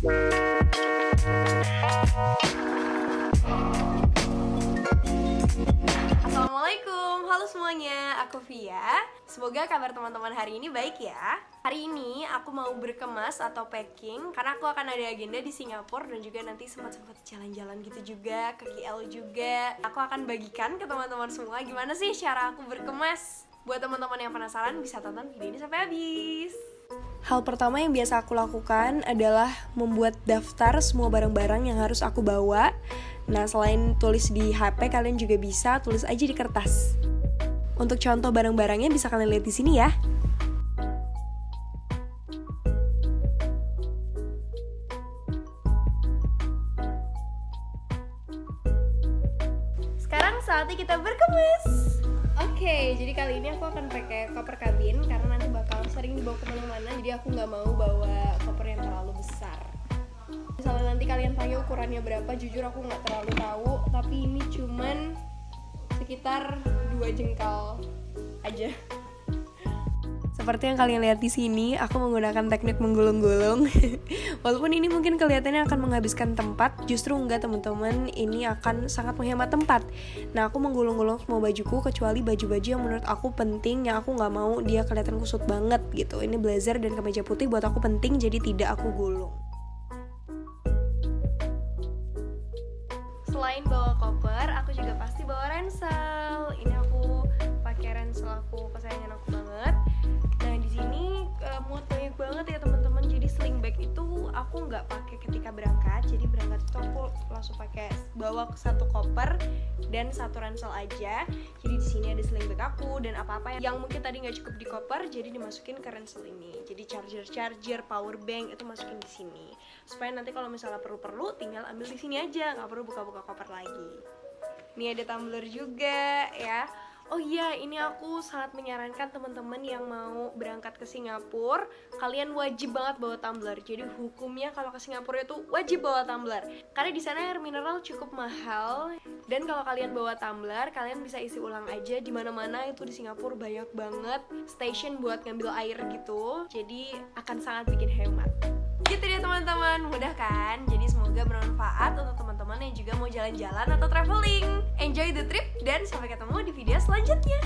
Assalamualaikum, halo semuanya, aku Via. Semoga kabar teman-teman hari ini baik ya. Hari ini aku mau berkemas atau packing Karena aku akan ada agenda di Singapura Dan juga nanti sempat-sempat jalan-jalan gitu juga Ke KL juga. Aku akan bagikan ke teman-teman semua Gimana sih cara aku berkemas. Buat teman-teman yang penasaran bisa tonton video ini sampai habis Hal pertama yang biasa aku lakukan adalah membuat daftar semua barang-barang yang harus aku bawa. Nah, selain tulis di HP, kalian juga bisa tulis aja di kertas. Untuk contoh barang-barangnya bisa kalian lihat di sini ya. Sekarang saatnya kita berkemas. Oke, jadi kali ini aku akan pakai koper kabin karena nanti ke mana-mana. Jadi aku nggak mau bawa koper yang terlalu besar. Misalnya nanti kalian tanya ukurannya berapa, jujur aku nggak terlalu tahu. Tapi ini cuman sekitar dua jengkal aja. Seperti yang kalian lihat di sini, aku menggunakan teknik menggulung-gulung. Walaupun ini mungkin kelihatannya akan menghabiskan tempat, justru enggak teman-teman, ini akan sangat menghemat tempat. Nah, aku menggulung-gulung semua bajuku kecuali baju-baju yang menurut aku penting, yang aku nggak mau dia kelihatan kusut banget gitu. Ini blazer dan kemeja putih buat aku penting, jadi tidak aku gulung. Selain bawa koper, aku juga pasti bawa ransel. Ini ketika berangkat. Jadi berangkat itu aku langsung pakai bawa satu koper dan satu ransel aja. Jadi di sini ada sling bag aku dan apa-apa yang mungkin tadi nggak cukup di koper, jadi dimasukin ke ransel ini. Jadi charger charger, power bank itu masukin di sini. Supaya nanti kalau misalnya perlu-perlu, tinggal ambil di sini aja, nggak perlu buka-buka koper lagi. Ini ada tumbler juga ya Oh iya, ini aku sangat menyarankan teman-teman yang mau berangkat ke Singapura, kalian wajib banget bawa tumbler. Jadi hukumnya kalau ke Singapura itu wajib bawa tumbler. Karena di sana air mineral cukup mahal dan kalau kalian bawa tumbler, kalian bisa isi ulang aja di mana-mana itu di Singapura banyak banget station buat ngambil air gitu. Jadi akan sangat bikin hemat. Gitu deh teman-teman, mudah kan? Jadi semoga bermanfaat untuk teman-teman yang juga mau jalan-jalan atau traveling. Enjoy the trip dan sampai ketemu di video selanjutnya.